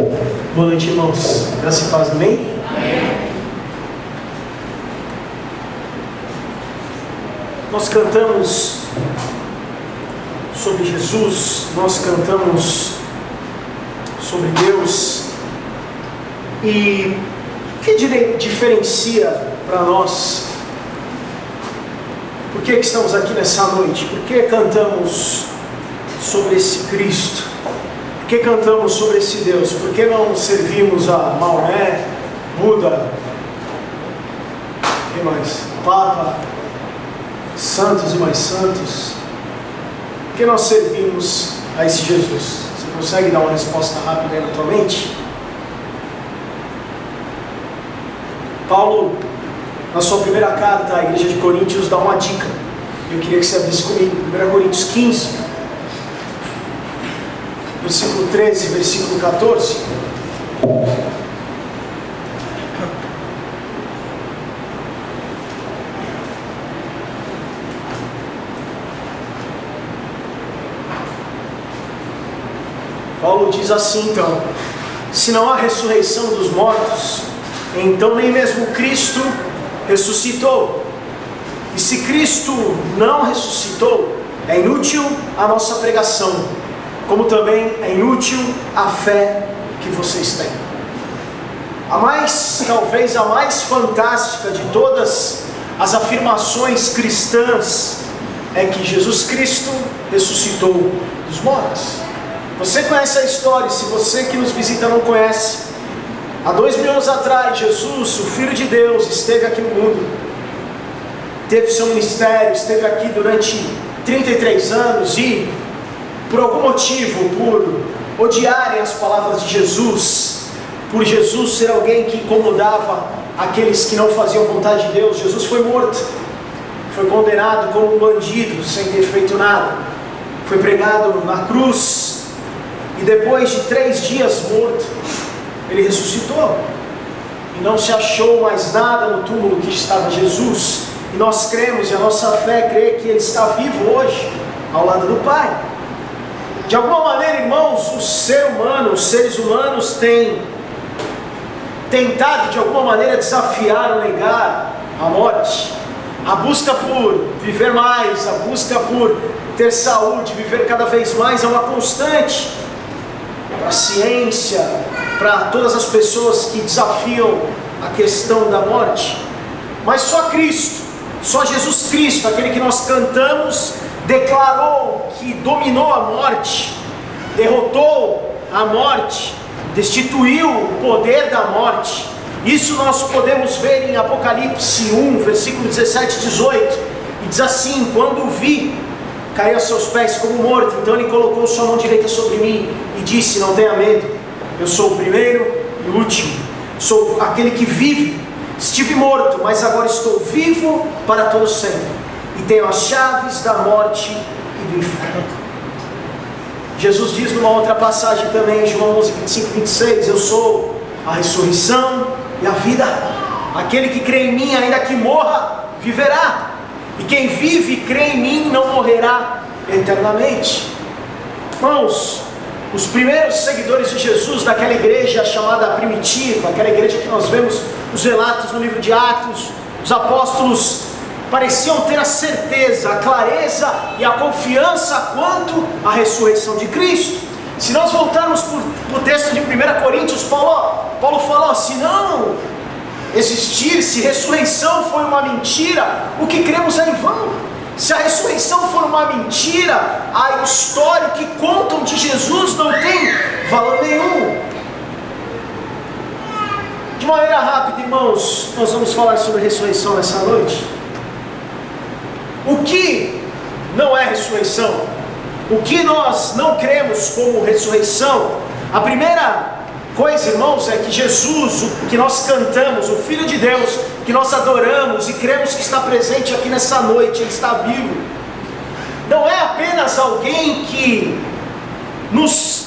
Boa noite, irmãos. Graça e paz, amém? Nós cantamos sobre Jesus, nós cantamos sobre Deus. E o que diferencia para nós? Por que, que estamos aqui nessa noite? Por que cantamos sobre esse Cristo? Que cantamos sobre esse Deus? Por que não servimos a Maomé, Buda, quem mais? Papa, santos e mais santos? Por que nós servimos a esse Jesus? Você consegue dar uma resposta rápida aí na tua mente? Paulo, na sua primeira carta à igreja de Coríntios, dá uma dica. Eu queria que você abrisse comigo, 1 Coríntios 15 versículo 13, versículo 14. Paulo diz assim então: se não há ressurreição dos mortos, então nem mesmo Cristo ressuscitou. E se Cristo não ressuscitou, é inútil a nossa pregação como também é inútil a fé que vocês têm. A mais, talvez a mais fantástica de todas as afirmações cristãs é que Jesus Cristo ressuscitou dos mortos. Você conhece a história, se você que nos visita não conhece, há dois mil anos atrás, Jesus, o Filho de Deus, esteve aqui no mundo, teve seu ministério, esteve aqui durante 33 anos e por algum motivo, por odiarem as palavras de Jesus, por Jesus ser alguém que incomodava aqueles que não faziam vontade de Deus, Jesus foi morto, foi condenado como um bandido sem ter feito nada, foi pregado na cruz e depois de três dias morto, ele ressuscitou e não se achou mais nada no túmulo que estava Jesus. E nós cremos e a nossa fé crê que ele está vivo hoje ao lado do Pai. De alguma maneira, irmãos, o ser humano, os seres humanos têm tentado de alguma maneira desafiar ou negar a morte. A busca por viver mais, a busca por ter saúde, viver cada vez mais é uma constante para a ciência, para todas as pessoas que desafiam a questão da morte. Mas só Cristo, só Jesus Cristo, aquele que nós cantamos declarou que dominou a morte, derrotou a morte, destituiu o poder da morte. Isso nós podemos ver em Apocalipse 1, versículo 17 e 18. E diz assim: Quando vi, caiu a seus pés como morto. Então ele colocou sua mão direita sobre mim e disse: Não tenha medo, eu sou o primeiro e o último, sou aquele que vive. Estive morto, mas agora estou vivo para todo sempre e tenho as chaves da morte e do inferno. Jesus diz numa outra passagem também, João 11, 25 26, Eu sou a ressurreição e a vida. Aquele que crê em mim, ainda que morra, viverá. E quem vive e crê em mim não morrerá eternamente. Irmãos, os primeiros seguidores de Jesus daquela igreja chamada primitiva, aquela igreja que nós vemos os relatos no livro de Atos, os apóstolos pareciam ter a certeza, a clareza e a confiança quanto à ressurreição de Cristo. Se nós voltarmos para o texto de 1 Coríntios, Paulo, Paulo falou: se não existir, se ressurreição foi uma mentira, o que cremos é em vão. Se a ressurreição for uma mentira, a história que contam de Jesus não tem valor nenhum. De maneira rápida, irmãos, nós vamos falar sobre ressurreição nessa noite. O que não é ressurreição? O que nós não cremos como ressurreição? A primeira coisa, irmãos, é que Jesus, o que nós cantamos, o Filho de Deus, que nós adoramos e cremos que está presente aqui nessa noite, Ele está vivo, não é apenas alguém que nos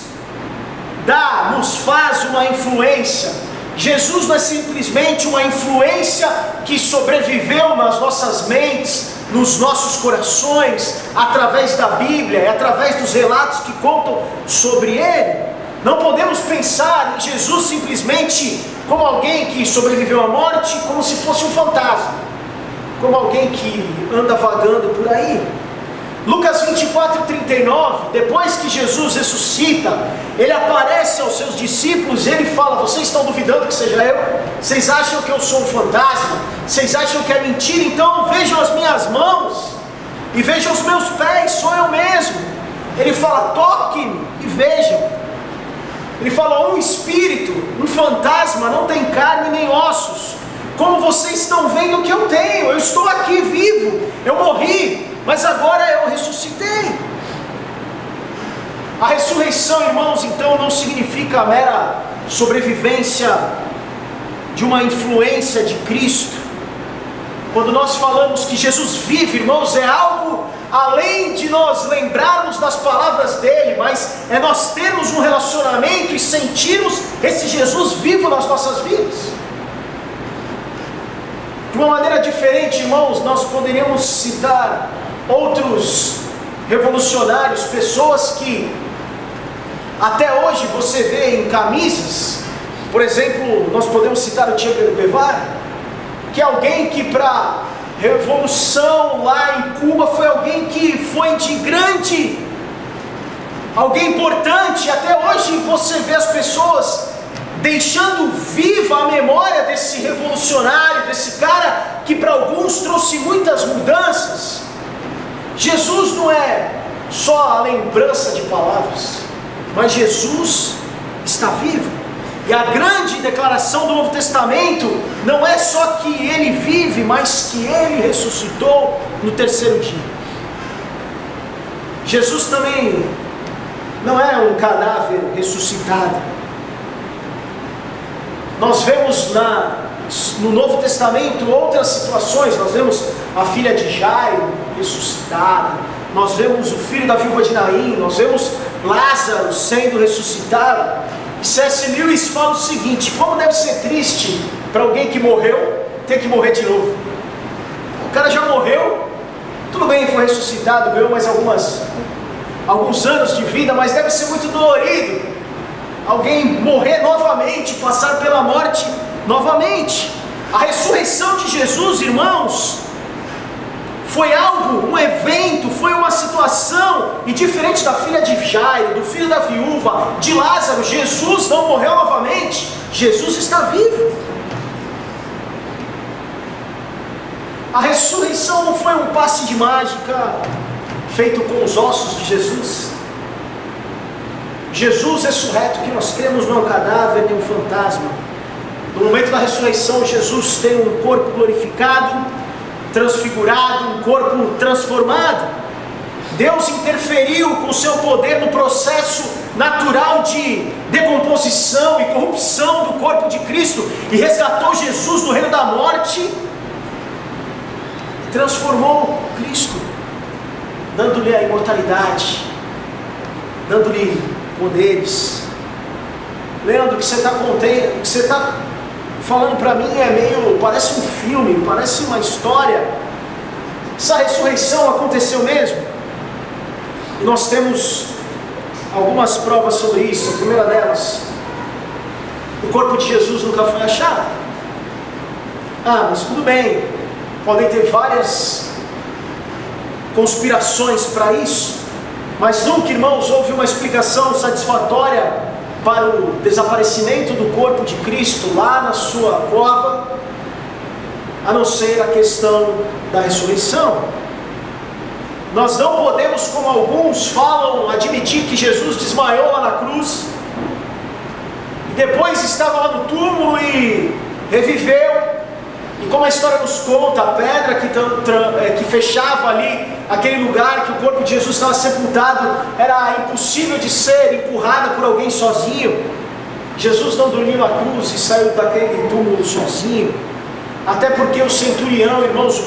dá, nos faz uma influência. Jesus não é simplesmente uma influência que sobreviveu nas nossas mentes, nos nossos corações, através da Bíblia e através dos relatos que contam sobre Ele. Não podemos pensar em Jesus simplesmente como alguém que sobreviveu à morte, como se fosse um fantasma, como alguém que anda vagando por aí. Lucas 24, 39, depois que Jesus ressuscita, ele aparece aos seus discípulos ele fala: Vocês estão duvidando que seja eu? Vocês acham que eu sou um fantasma? Vocês acham que é mentira? Então vejam as minhas e vejam os meus pés, sou eu mesmo. Ele fala: Toquem e vejam. Ele fala: um espírito, um fantasma, não tem carne nem ossos. Como vocês estão vendo que eu tenho, eu estou aqui vivo, eu morri, mas agora eu ressuscitei. A ressurreição, irmãos, então não significa a mera sobrevivência de uma influência de Cristo. Quando nós falamos que Jesus vive, irmãos, é algo além de nós lembrarmos das palavras dele, mas é nós termos um relacionamento e sentirmos esse Jesus vivo nas nossas vidas. De uma maneira diferente, irmãos, nós poderíamos citar outros revolucionários, pessoas que até hoje você vê em camisas, por exemplo, nós podemos citar o Che Guevara, que alguém que para revolução lá em Cuba foi alguém que foi de grande, alguém importante. Até hoje você vê as pessoas deixando viva a memória desse revolucionário, desse cara que para alguns trouxe muitas mudanças. Jesus não é só a lembrança de palavras, mas Jesus está vivo. E a grande declaração do Novo Testamento não é só que ele vive, mas que ele ressuscitou no terceiro dia. Jesus também não é um cadáver ressuscitado. Nós vemos na, no Novo Testamento outras situações. Nós vemos a filha de Jairo ressuscitada. Nós vemos o filho da viúva de Naim. Nós vemos Lázaro sendo ressuscitado. C.S. Lewis fala o seguinte: como deve ser triste para alguém que morreu ter que morrer de novo. O cara já morreu, tudo bem, foi ressuscitado, ganhou mais algumas, alguns anos de vida, mas deve ser muito dolorido alguém morrer novamente, passar pela morte novamente. A ressurreição de Jesus, irmãos, foi algo, um evento, foi uma situação, e diferente da filha de Jairo, do filho da viúva, de Lázaro, Jesus não morreu novamente, Jesus está vivo. A ressurreição não foi um passe de mágica feito com os ossos de Jesus. Jesus ressurreto, que nós cremos não é um cadáver nem um fantasma. No momento da ressurreição, Jesus tem um corpo glorificado, transfigurado, um corpo transformado. Deus interferiu com o seu poder no processo natural de decomposição e corrupção do corpo de Cristo e resgatou Jesus do reino da morte transformou Cristo, dando-lhe a imortalidade, dando-lhe poderes. Leandro, que você está contente, que você está falando para mim é meio, parece um filme, parece uma história. Essa ressurreição aconteceu mesmo? E nós temos algumas provas sobre isso. A primeira delas, o corpo de Jesus nunca foi achado. Ah, mas tudo bem, podem ter várias conspirações para isso, mas nunca, irmãos, houve uma explicação satisfatória para o desaparecimento do corpo de Cristo lá na sua cova, a não ser a questão da ressurreição. Nós não podemos, como alguns falam, admitir que Jesus desmaiou lá na cruz, e depois estava lá no túmulo e reviveu, e como a história nos conta, a pedra que, é, que fechava ali aquele lugar que o corpo de Jesus estava sepultado era impossível de ser empurrada por alguém sozinho. Jesus não dormiu na cruz e saiu daquele túmulo sozinho. Até porque o centurião, irmãos,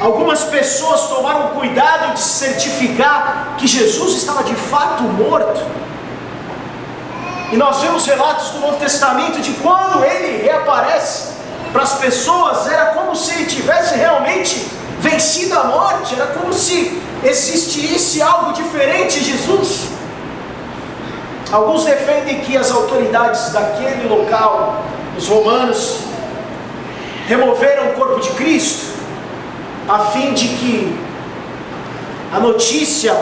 algumas pessoas tomaram cuidado de certificar que Jesus estava de fato morto. E nós vemos relatos do Novo Testamento de quando ele reaparece para as pessoas era como se ele tivesse realmente vencido a morte, era como se existisse algo diferente Jesus. Alguns defendem que as autoridades daquele local, os romanos, removeram o corpo de Cristo, a fim de que a notícia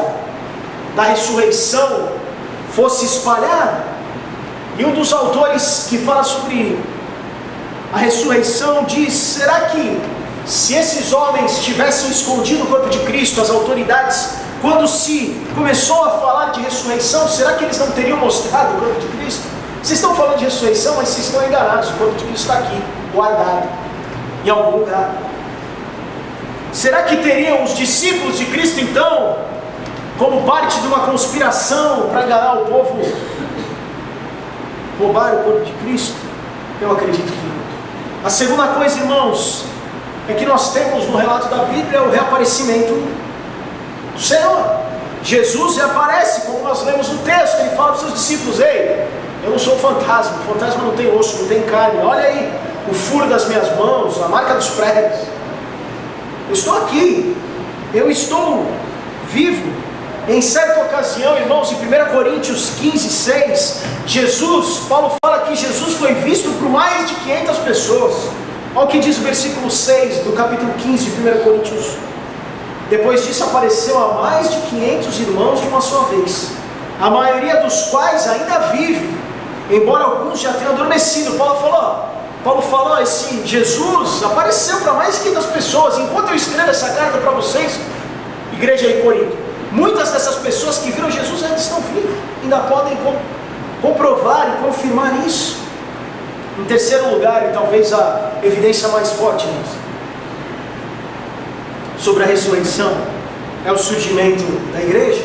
da ressurreição fosse espalhada. E um dos autores que fala sobre a ressurreição diz: será que se esses homens tivessem escondido o corpo de Cristo, as autoridades, quando se começou a falar de ressurreição, será que eles não teriam mostrado o corpo de Cristo? Vocês estão falando de ressurreição, mas vocês estão enganados. O corpo de Cristo está aqui, guardado, em algum lugar. Será que teriam os discípulos de Cristo então, como parte de uma conspiração para enganar o povo, roubar o corpo de Cristo? Eu acredito que não. A segunda coisa, irmãos, é que nós temos no relato da Bíblia o reaparecimento do Senhor. Jesus reaparece, como nós lemos no texto, ele fala para os seus discípulos: Ei, eu não sou fantasma, fantasma não tem osso, não tem carne, olha aí o furo das minhas mãos, a marca dos pregos. Eu estou aqui, eu estou vivo. Em certa ocasião, irmãos, em 1 Coríntios 15, 6, Jesus, Paulo fala que Jesus foi visto por mais de 500 pessoas. Olha o que diz o versículo 6 do capítulo 15 de 1 Coríntios. Depois disso apareceu a mais de 500 irmãos de uma só vez, a maioria dos quais ainda vive, embora alguns já tenham adormecido. Paulo falou, Paulo falou, esse Jesus apareceu para mais de 500 pessoas. Enquanto eu escrevo essa carta para vocês, igreja de Corinto, muitas dessas pessoas que viram Jesus ainda estão vivas, ainda podem comprovar e confirmar isso. Em terceiro lugar, e talvez a evidência mais forte nisso, sobre a ressurreição, é o surgimento da igreja.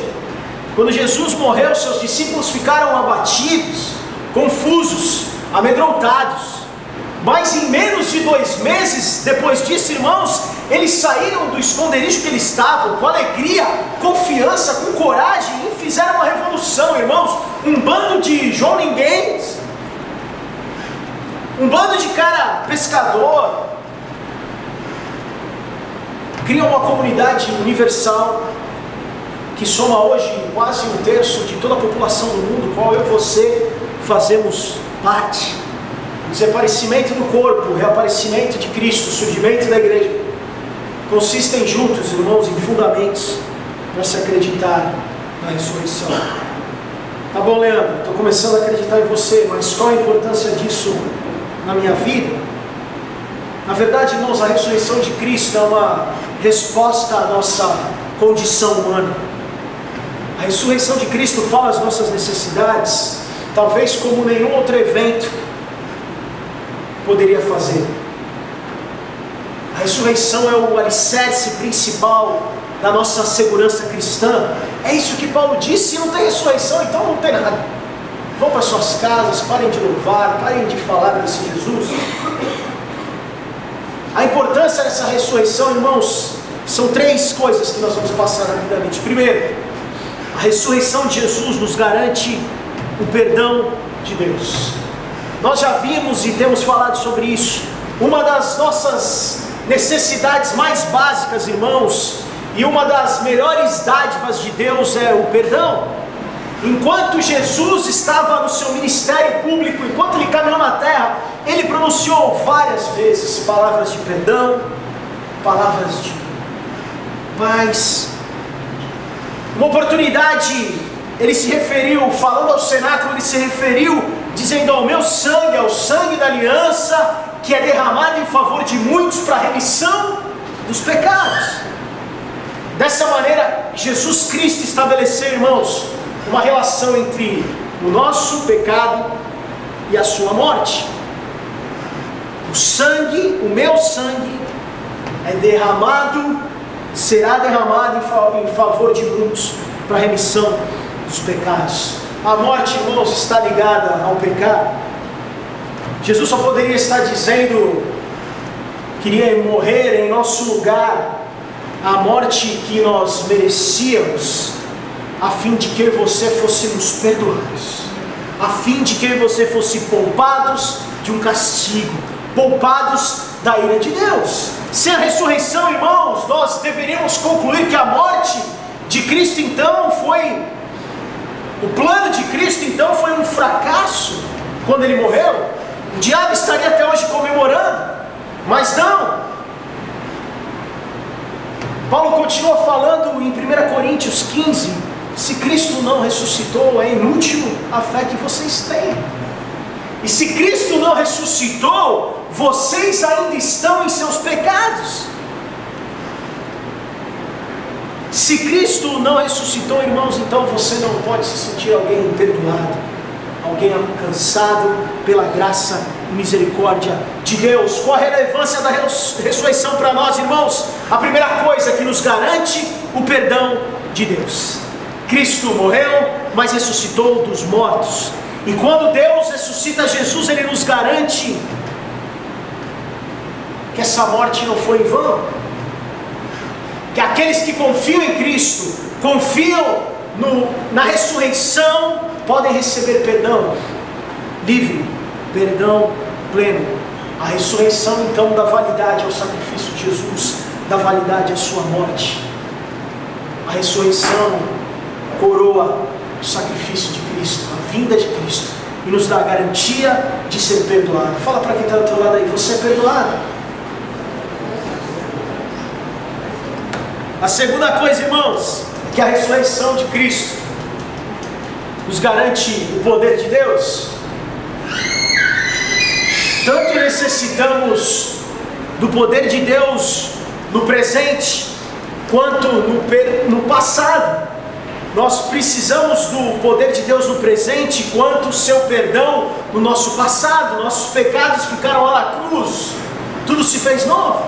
Quando Jesus morreu, seus discípulos ficaram abatidos, confusos, amedrontados. Mas em menos de dois meses depois disso, irmãos, eles saíram do esconderijo que eles estavam, com alegria, confiança, com coragem, e fizeram uma revolução, irmãos. Um bando de João Ninguém, um bando de cara pescador cria uma comunidade universal que soma hoje quase um terço de toda a população do mundo, qual eu e você fazemos parte. Desaparecimento do corpo, o reaparecimento de Cristo, o surgimento da igreja, consistem juntos, irmãos, em fundamentos para se acreditar na ressurreição. Tá bom, Leandro, estou começando a acreditar em você, mas qual a importância disso na minha vida. Na verdade, irmãos, a ressurreição de Cristo é uma resposta à nossa condição humana. A ressurreição de Cristo fala as nossas necessidades, talvez como nenhum outro evento poderia fazer. A ressurreição é o alicerce principal da nossa segurança cristã. É isso que Paulo disse: se não tem ressurreição, então não tem nada vão para suas casas, parem de louvar, parem de falar desse Jesus. A importância dessa ressurreição, irmãos, são três coisas que nós vamos passar rapidamente. Primeiro, a ressurreição de Jesus nos garante o perdão de Deus. Nós já vimos e temos falado sobre isso. Uma das nossas necessidades mais básicas, irmãos, e uma das melhores dádivas de Deus é o perdão. Enquanto Jesus estava no seu ministério público, enquanto ele caminhou na terra, ele pronunciou várias vezes palavras de perdão, palavras de paz. Uma oportunidade, ele se referiu, falando ao cenáculo, ele se referiu, dizendo ao meu sangue, ao sangue da aliança, que é derramado em favor de muitos para a remissão dos pecados. Dessa maneira, Jesus Cristo estabeleceu, irmãos, uma relação entre o nosso pecado e a sua morte. O sangue, o meu sangue, é derramado, será derramado em favor de muitos para a remissão dos pecados. A morte, irmãos, está ligada ao pecado. Jesus só poderia estar dizendo que iria morrer em nosso lugar a morte que nós merecíamos a fim de que você fôssemos perdoados, a fim de que você fosse poupados de um castigo, poupados da ira de Deus. Sem a ressurreição, irmãos, nós deveríamos concluir que a morte de Cristo então foi O plano de Cristo então foi um fracasso quando ele morreu. O diabo estaria até hoje comemorando, mas não. Paulo continua falando em 1 Coríntios 15: se Cristo não ressuscitou, é inútil a fé que vocês têm. E se Cristo não ressuscitou, vocês ainda estão em seus pecados. Se Cristo não ressuscitou, irmãos, então você não pode se sentir alguém perdoado, alguém alcançado pela graça e misericórdia de Deus. Qual a relevância da ressurreição para nós, irmãos? A primeira coisa que nos garante o perdão de Deus. Cristo morreu, mas ressuscitou dos mortos. E quando Deus ressuscita Jesus, Ele nos garante que essa morte não foi em vão. Que aqueles que confiam em Cristo, confiam no, na ressurreição, podem receber perdão livre, perdão pleno. A ressurreição então dá validade ao sacrifício de Jesus, dá validade à sua morte. A ressurreição coroa o sacrifício de Cristo, a vinda de Cristo, e nos dá a garantia de ser perdoado. Fala para quem está do teu lado aí, você é perdoado. A segunda coisa, irmãos, que a ressurreição de Cristo nos garante o poder de Deus. Tanto necessitamos do poder de Deus no presente, quanto no, no passado. Nós precisamos do poder de Deus no presente, quanto o seu perdão no nosso passado. Nossos pecados ficaram lá na cruz, tudo se fez novo.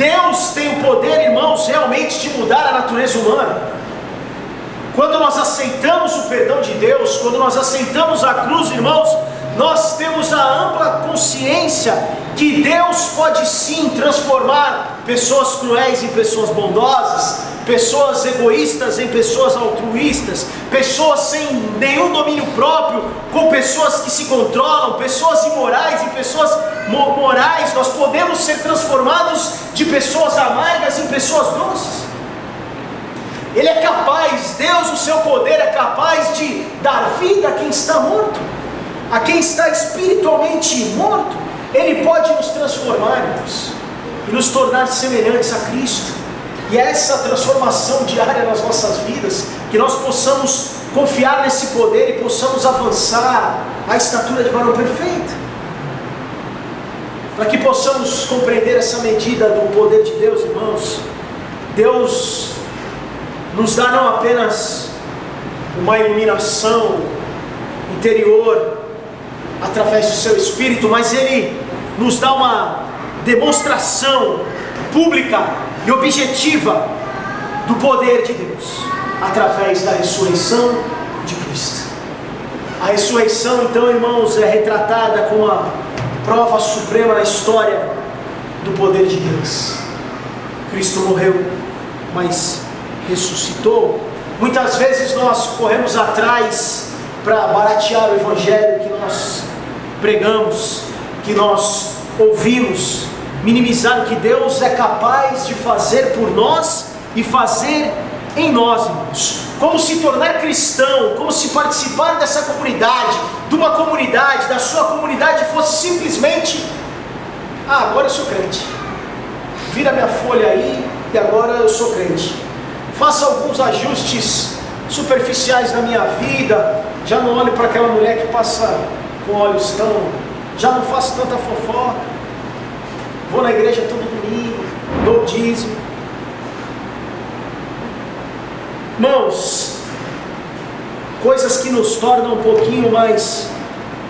Deus tem o poder, irmãos, realmente de mudar a natureza humana. Quando nós aceitamos o perdão de Deus, quando nós aceitamos a cruz, irmãos, nós temos a ampla consciência que Deus pode sim transformar pessoas cruéis em pessoas bondosas, pessoas egoístas em pessoas altruístas, pessoas sem nenhum domínio próprio com pessoas que se controlam, pessoas imorais em pessoas morais. Nós podemos ser transformados de pessoas amargas em pessoas doces. Ele é capaz, Deus, o seu poder é capaz de dar vida a quem está morto, a quem está espiritualmente morto. Ele pode nos transformar, irmãos, e nos tornar semelhantes a Cristo. E é essa transformação diária nas nossas vidas, que nós possamos confiar nesse poder e possamos avançar à estatura de varão perfeito. Para que possamos compreender essa medida do poder de Deus, irmãos. Deus nos dá não apenas uma iluminação interior através do seu espírito, mas Ele nos dá uma demonstração pública e objetiva do poder de Deus através da ressurreição de Cristo. A ressurreição, então, irmãos, é retratada como a prova suprema na história do poder de Deus. Cristo morreu, mas ressuscitou. Muitas vezes nós corremos atrás para baratear o evangelho que nós pregamos, que nós ouvimos, minimizar o que Deus é capaz de fazer por nós e fazer em nós, irmãos. Como se tornar cristão, como se participar dessa comunidade, de uma comunidade, da sua comunidade fosse simplesmente, ah, agora eu sou crente. Vira minha folha aí e agora eu sou crente. Faça alguns ajustes superficiais na minha vida. Já não olho para aquela mulher que passa com olhos tão. Já não faço tanta fofoca vou na igreja todo domingo, dou dízimo. Irmãos, coisas que nos tornam um pouquinho mais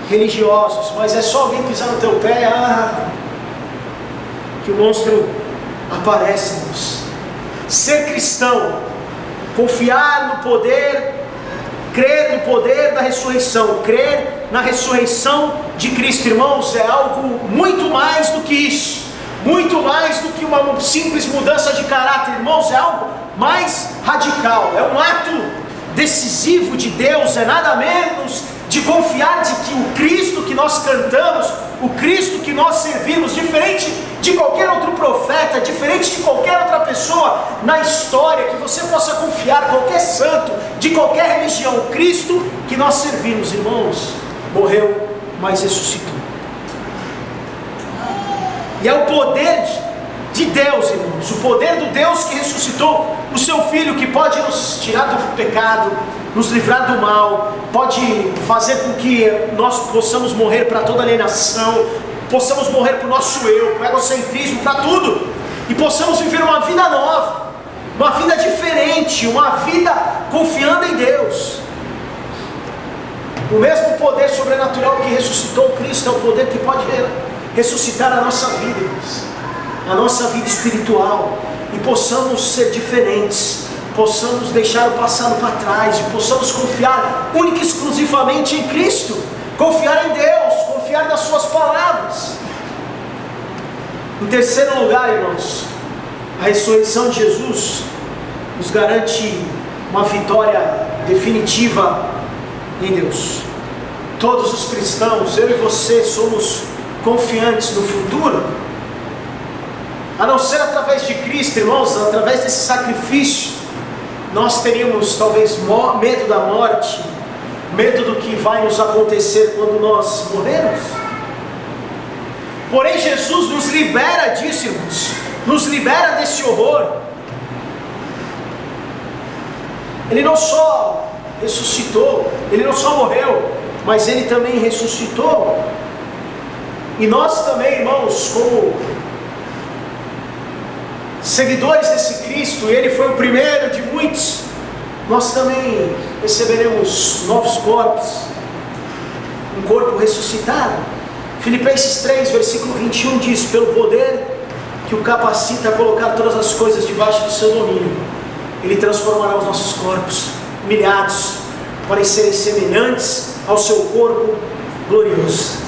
religiosos, mas é só alguém pisar no teu pé, ah, que o monstro aparece, irmãos. Ser cristão, confiar no poder, crer no poder da ressurreição, crer na ressurreição de Cristo, irmãos, é algo muito mais do que isso muito mais do que uma simples mudança de caráter, irmãos, é algo mais radical, é um ato decisivo de Deus, é nada menos de confiar de que o Cristo que nós cantamos, o Cristo que nós servimos, diferente de qualquer outro profeta, diferente de qualquer outra pessoa na história, que você possa confiar, qualquer santo, de qualquer religião, Cristo que nós servimos, irmãos, morreu, mas ressuscitou. E é o poder de Deus, irmãos, o poder do Deus que ressuscitou o seu Filho, que pode nos tirar do pecado, nos livrar do mal, pode fazer com que nós possamos morrer para toda alienação, possamos morrer para o nosso eu, para o egocentrismo, para tudo, e possamos viver uma vida nova, uma vida diferente, uma vida confiando em Deus. O mesmo poder sobrenatural que ressuscitou Cristo é o poder que pode ressuscitar a nossa vida, irmãos, a nossa vida espiritual, e possamos ser diferentes, possamos deixar o passado para trás e possamos confiar única e exclusivamente em Cristo, confiar em Deus, confiar nas Suas palavras. Em terceiro lugar, irmãos, a ressurreição de Jesus nos garante uma vitória definitiva em Deus. Todos os cristãos, eu e você, somos confiantes no futuro, a não ser através de Cristo, irmãos, através desse sacrifício, nós teríamos talvez medo da morte, medo do que vai nos acontecer quando nós morrermos. Porém, Jesus nos libera disso, irmãos, nos libera desse horror. Ele não só ressuscitou, ele não só morreu, mas ele também ressuscitou. E nós também, irmãos, como seguidores desse Cristo, ele foi o primeiro de muitos, nós também receberemos novos corpos, um corpo ressuscitado. Filipenses 3, versículo 21 diz: Pelo poder que o capacita a colocar todas as coisas debaixo do seu domínio, ele transformará os nossos corpos humilhados para serem semelhantes ao seu corpo glorioso.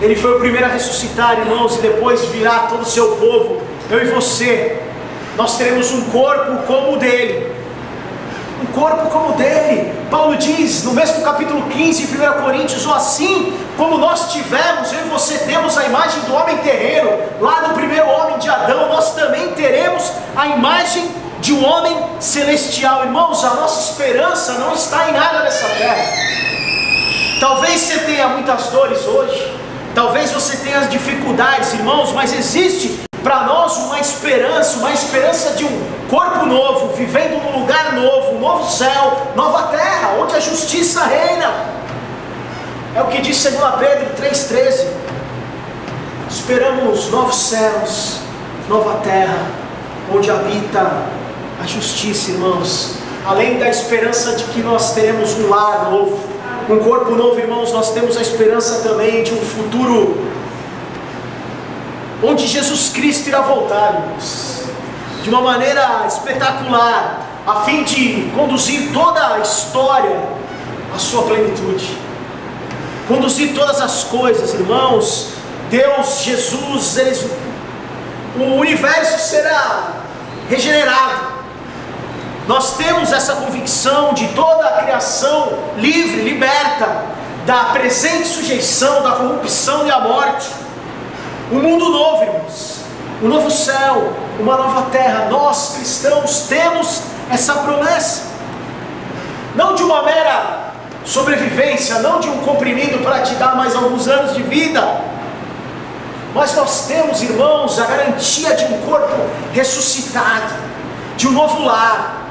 Ele foi o primeiro a ressuscitar, irmãos, e depois virá todo o seu povo, eu e você, nós teremos um corpo como o dele. Um corpo como o dele. Paulo diz no mesmo capítulo 15, 1 Coríntios, ou assim como nós tivemos, eu e você temos a imagem do homem terreno, lá no primeiro homem de Adão, nós também teremos a imagem de um homem celestial. Irmãos, a nossa esperança não está em nada nessa terra. Talvez você tenha muitas dores hoje, talvez você tenha dificuldades, irmãos, mas existe para nós uma esperança, uma esperança de um corpo novo, vivendo num lugar novo, um novo céu, nova terra, onde a justiça reina. É o que diz 2 Pedro 3,13. Esperamos novos céus, nova terra, onde habita a justiça, irmãos. Além da esperança de que nós teremos um lar novo, um corpo novo, irmãos, nós temos a esperança também de um futuro onde Jesus Cristo irá voltar, irmãos, de uma maneira espetacular, a fim de conduzir toda a história à sua plenitude, conduzir todas as coisas, irmãos. Deus, Jesus, eles, o universo será regenerado. Nós temos essa convicção de toda a criação livre, liberta da presente sujeição, da corrupção e da morte um mundo novo, irmãos. Um novo céu, uma nova terra. Nós cristãos temos essa promessa. Não de uma mera sobrevivência, não de um comprimido para te dar mais alguns anos de vida. Mas nós temos, irmãos, a garantia de um corpo ressuscitado, de um novo lar,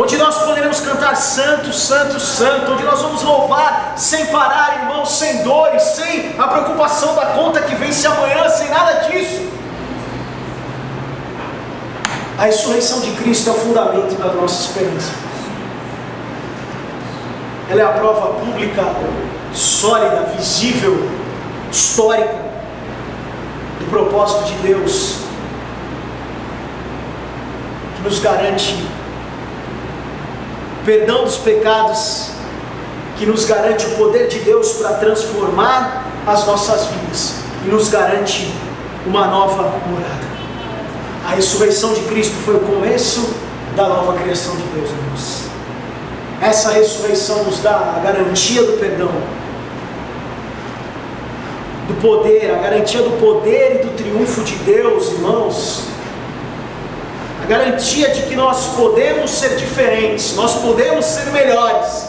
onde nós poderemos cantar Santo, Santo, Santo, onde nós vamos louvar sem parar, irmãos, sem dores, sem a preocupação da conta que vence amanhã, sem nada disso. A ressurreição de Cristo é o fundamento da nossa esperança. Ela é a prova pública, sólida, visível, histórica do propósito de Deus que nos garante perdão dos pecados, que nos garante o poder de Deus para transformar as nossas vidas e nos garante uma nova morada. A ressurreição de Cristo foi o começo da nova criação de Deus, irmãos. Essa ressurreição nos dá a garantia do perdão, do poder, a garantia do poder e do triunfo de Deus, irmãos. Garantia de que nós podemos ser diferentes, nós podemos ser melhores,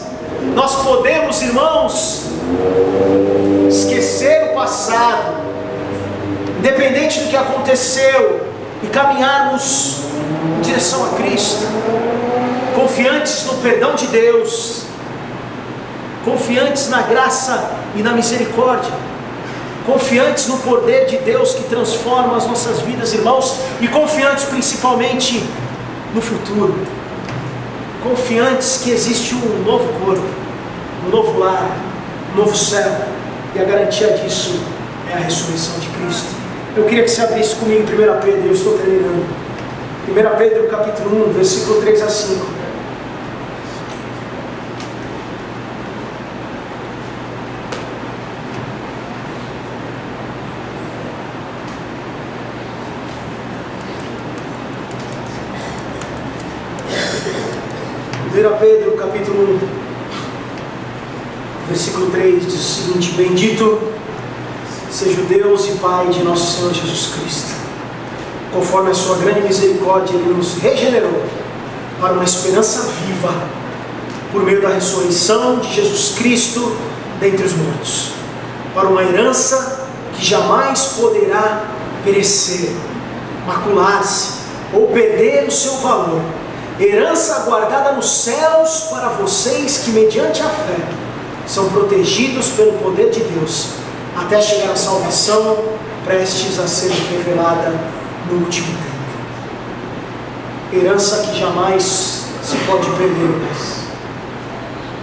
nós podemos, irmãos, esquecer o passado, independente do que aconteceu, e caminharmos em direção a Cristo, confiantes no perdão de Deus, confiantes na graça e na misericórdia, confiantes no poder de Deus que transforma as nossas vidas, irmãos, e confiantes principalmente no futuro, confiantes que existe um novo corpo, um novo lar, um novo céu, e a garantia disso é a ressurreição de Cristo. Eu queria que você abrisse comigo em 1 Pedro, eu estou terminando. 1 Pedro capítulo 1, versículo 3 a 5. Primeira Pedro capítulo 1, versículo 3 o seguinte: Bendito seja o Deus e Pai de nosso Senhor Jesus Cristo. Conforme a sua grande misericórdia, Ele nos regenerou para uma esperança viva, por meio da ressurreição de Jesus Cristo dentre os mortos, para uma herança que jamais poderá perecer, macular-se ou perder o seu valor. Herança guardada nos céus para vocês que, mediante a fé, são protegidos pelo poder de Deus até chegar à salvação prestes a ser revelada no último tempo. Herança que jamais se pode perder,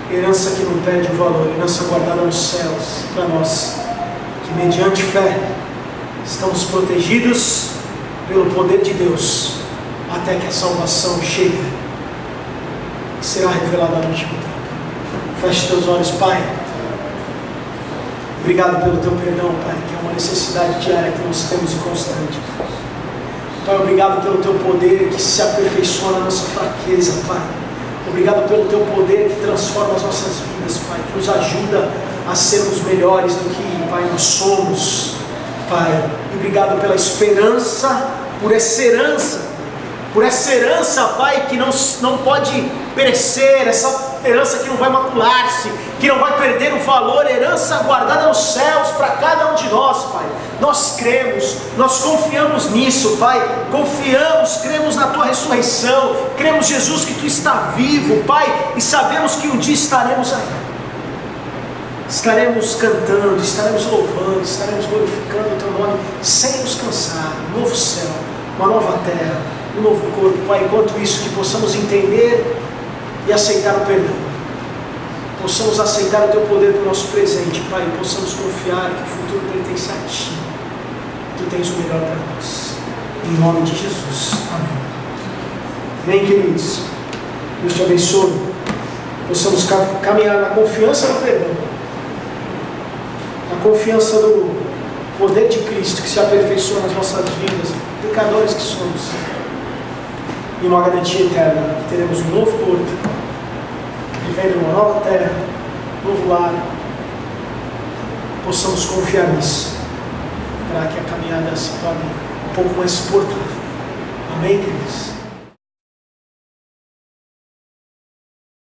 herança que não perde o valor, herança guardada nos céus para nós, que mediante fé estamos protegidos pelo poder de Deus até que a salvação chegue e será revelada no último tempo. Feche teus olhos, Pai. Obrigado pelo teu perdão, Pai, que é uma necessidade diária que nós temos e constante. Pai, obrigado pelo teu poder que se aperfeiçoa na nossa fraqueza, Pai. Obrigado pelo teu poder que transforma as nossas vidas, Pai, que nos ajuda a sermos melhores do que, Pai, nós somos, Pai. Obrigado pela esperança, por essa herança, por essa herança, Pai, que não, não pode perecer, essa herança que não vai macular-se, que não vai perder o valor, herança guardada nos céus para cada um de nós, Pai. Nós cremos, nós confiamos nisso, Pai. Confiamos, cremos na Tua ressurreição, cremos, Jesus, que Tu está vivo, Pai, e sabemos que um dia estaremos aí. Estaremos cantando, estaremos louvando, estaremos glorificando o Teu nome sem nos cansar. Um novo céu, uma nova terra, um novo corpo, Pai. Enquanto isso, que possamos entender e aceitar o perdão. Possamos aceitar o Teu poder para o nosso presente, Pai, e possamos confiar que o futuro pertence a Ti. Tu tens o melhor para nós. Em nome de Jesus. Amém. Amém, queridos. Deus te abençoe. Possamos caminhar na confiança no perdão. Na confiança do poder de Cristo que se aperfeiçoa nas nossas vidas, pecadores que somos. E uma garantia eterna, que teremos um novo corpo vivendo uma nova terra, novo lar, possamos confiar nisso, para que a caminhada se torne um pouco mais suportável. Amém, queridos?